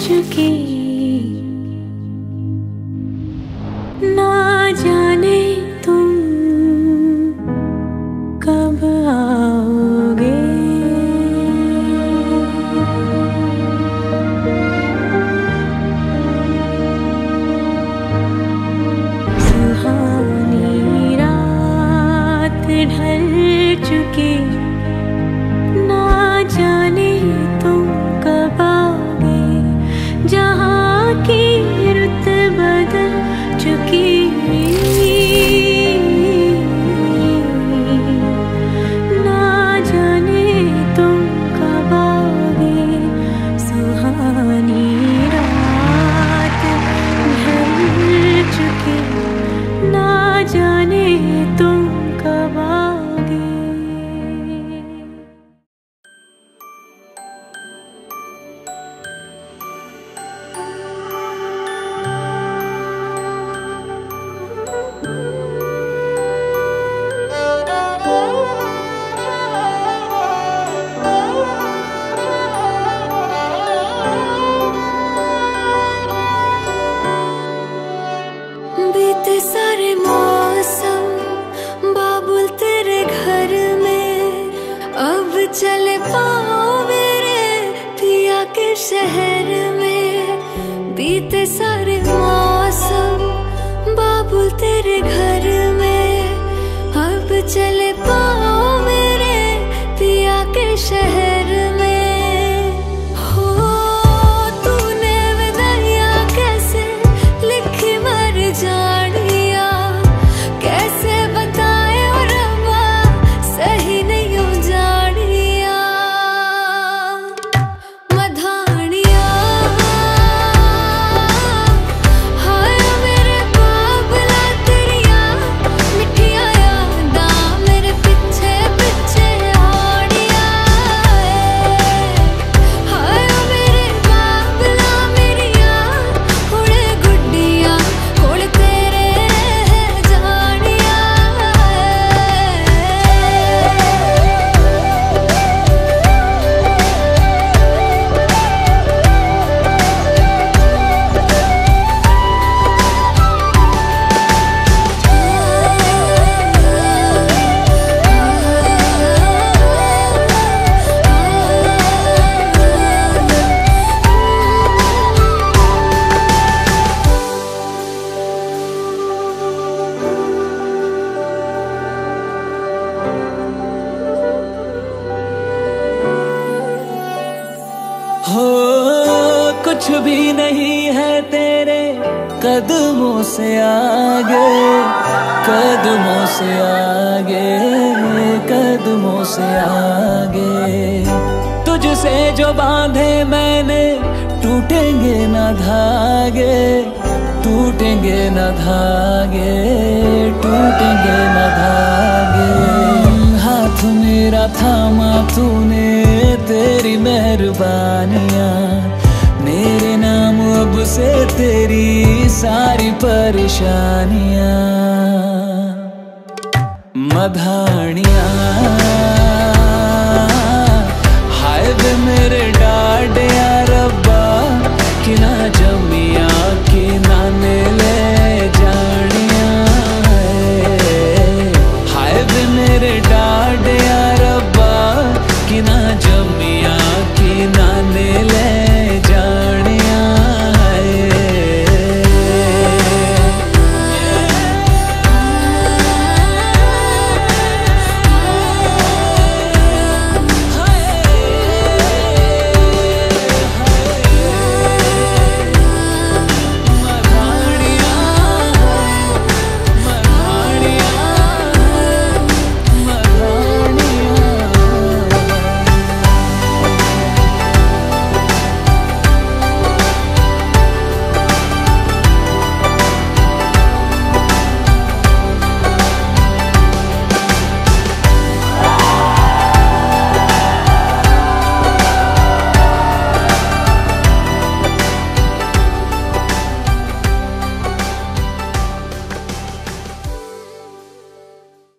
चुकी। ना जाने तुम कब आओगे जाने शहर में बीते सारे मौसम, बाबू तेरे घर में। अब चले पाओ मेरे पिया के शहर भी नहीं है तेरे कदमों से आगे, कदमों से आगे, कदमों से आगे। तुझसे जो बांधे मैंने, टूटेंगे न धागे, टूटेंगे न धागे, टूटेंगे तेरी सारी परेशानियाँ मधानियाँ।